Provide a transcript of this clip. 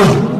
Ugh.